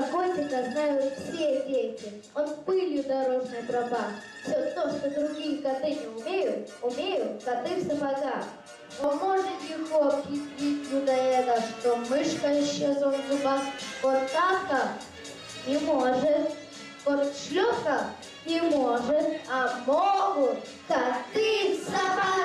Колокольчика знают все дети. Он пылью дорожная труба. Все то, что другие коты не умеют, умеют коты в сапогах. Он может их объяснить людоеда, что мышка исчезла в зубах. Кот тапка не может, кот шлепка не может, а могут коты в сапогах.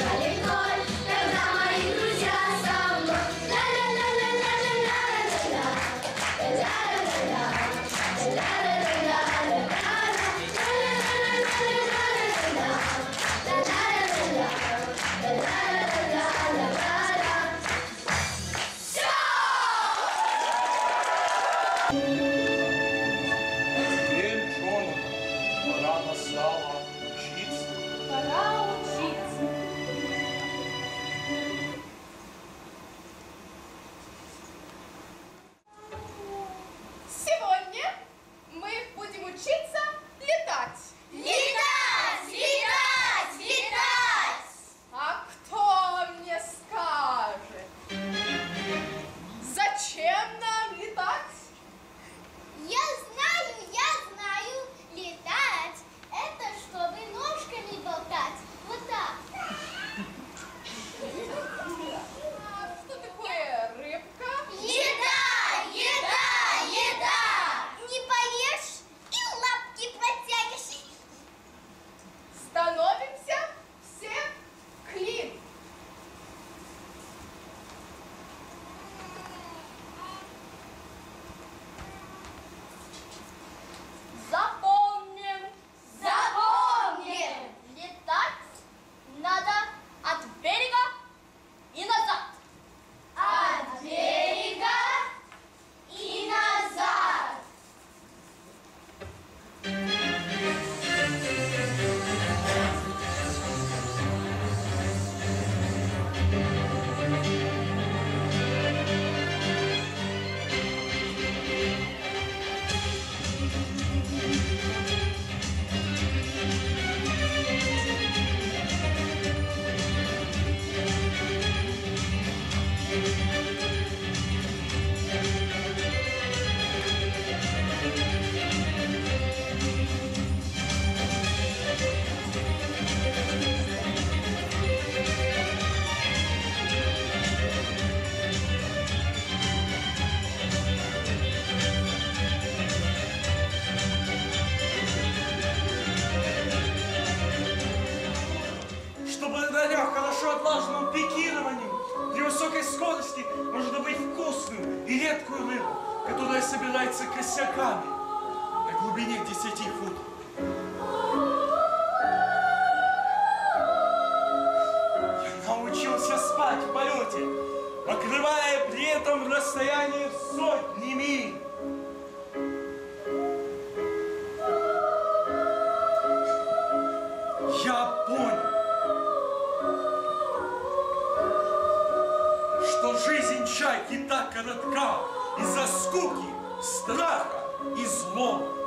Aleluya. лавы, которая собирается косяками на глубине 10 футов. Я научился спать в полете, покрывая при этом расстояние в сотни миль. Я понял, что жизнь чайки так коротка, из-за скуки, страха и злоба.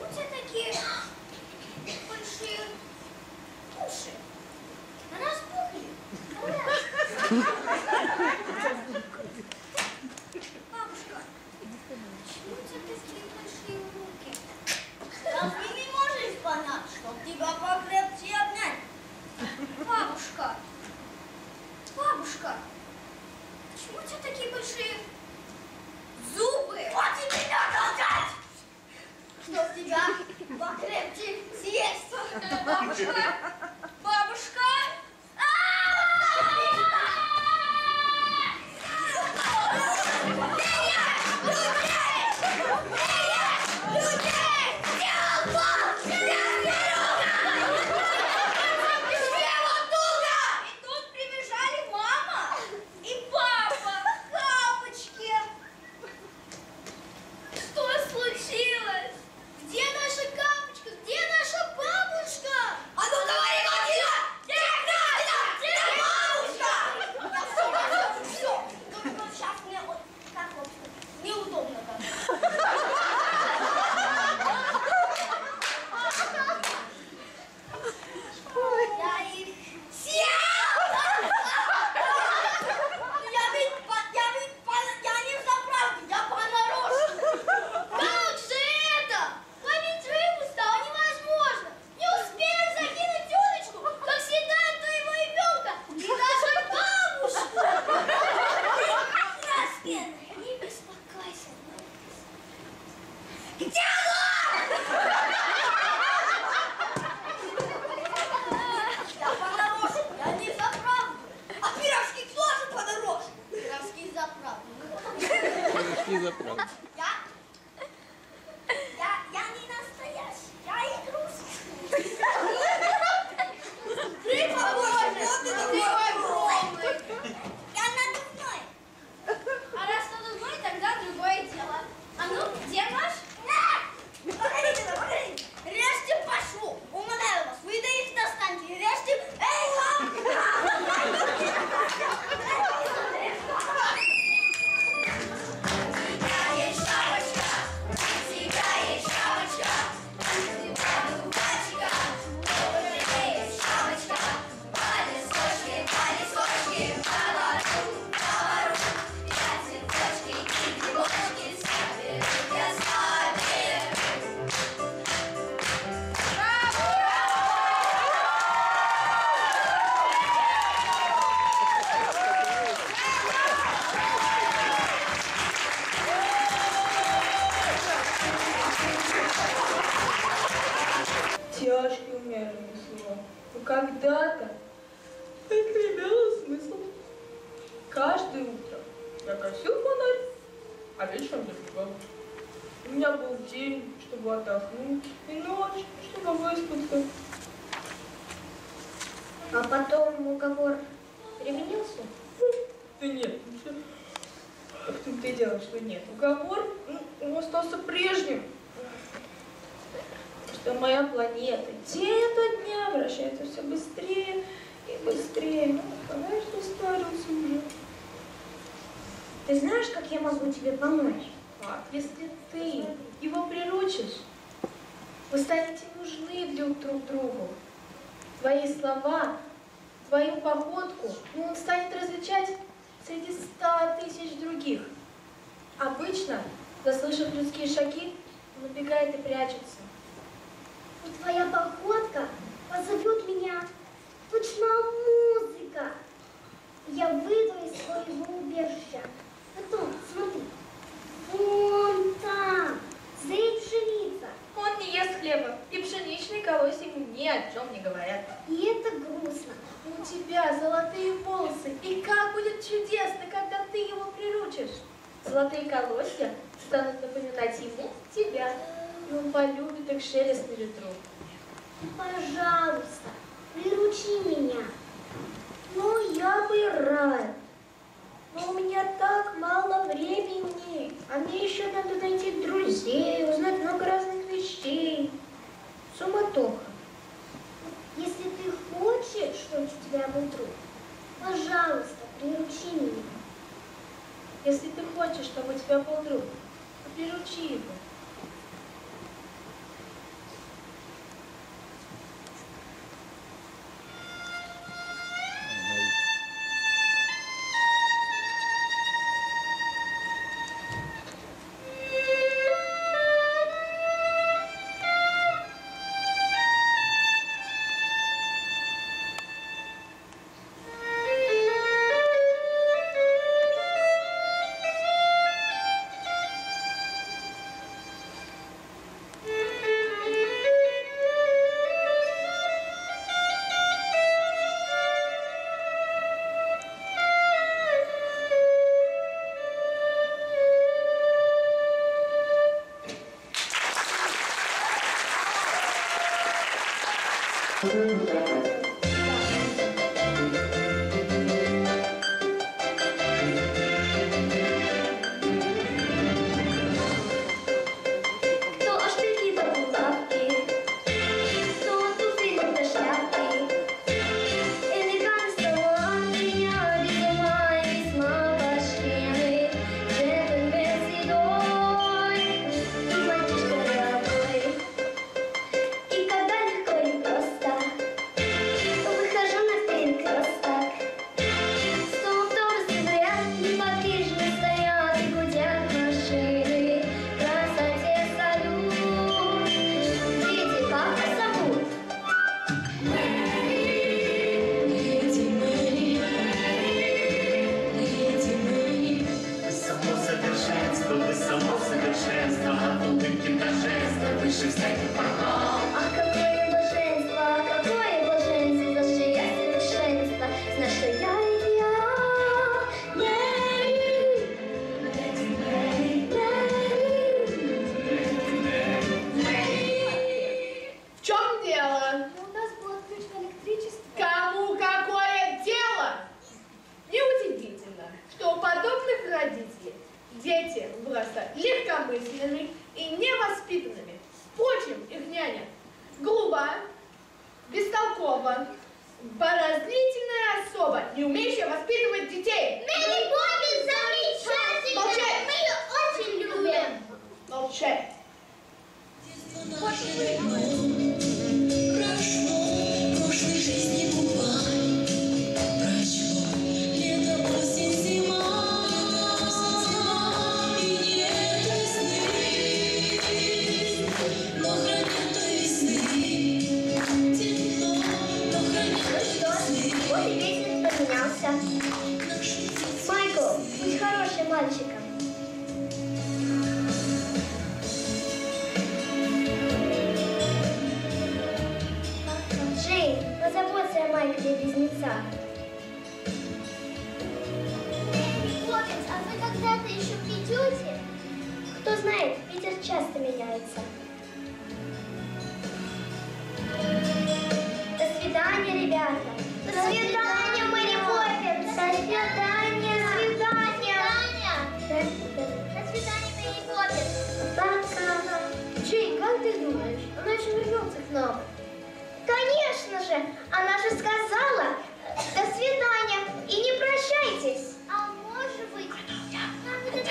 Почему у тебя такие большие уши? Она распухли. Остался прежним. Что моя планета день ото дня вращается все быстрее и быстрее. Ну, конечно, старился уже. Ты знаешь, как я могу тебе помочь? А если ты его приручишь, вы станете нужны друг друг другу. Твои слова, твою походку, ну, он станет различать среди ста тысяч других. Обычно, заслышав людские шаги, он убегает и прячется. И твоя походка позовет меня. Точно музыка. Я выйду из своего убежища. Потом, смотри, вон там, стоит пшеница. Он не ест хлеба, и пшеничные колосья ему ни о чем не говорят. И это грустно. У тебя золотые волосы, и как будет чудесно, когда ты его приручишь. Золотые колосья станут напоминать ему тебя, и он полюбит их шелест на ветру. Пожалуйста, приручи меня. Ну, я бы рад. Но у меня так мало времени. А мне еще надо найти друзей, узнать много разных вещей. Суматоха. Если ты хочешь, чтобы тебя был друг, пожалуйста, приручи меня. Если ты хочешь, чтобы у тебя был друг, то приручи его.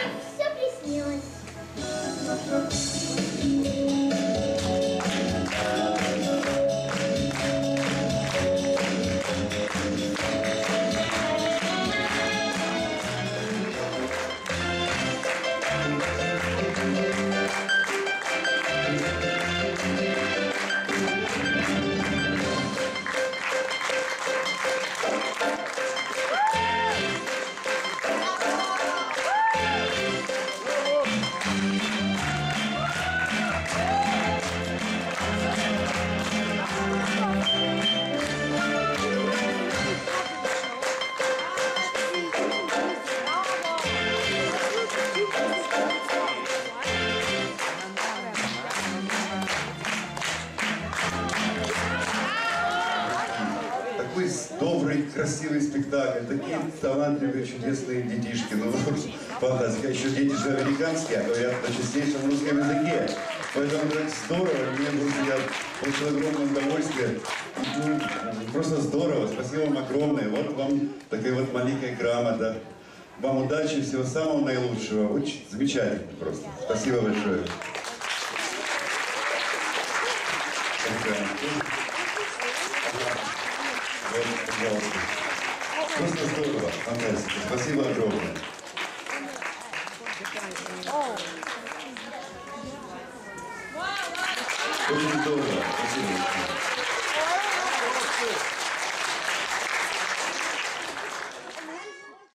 Yes. Добрый, красивый спектакль, такие талантливые, чудесные детишки. Ну, фантастика. Еще дети же американские, а говорят на чистейшем русском языке. Поэтому так здорово. Мне просто я получил огромное удовольствие. Ну, просто здорово. Спасибо вам огромное. Вот вам такая вот маленькая грамота. Вам удачи, всего самого наилучшего. Очень замечательно просто. Спасибо большое. Спасибо. Пожалуйста. Просто здорово, фантастика. Спасибо огромное. Очень здорово. Спасибо.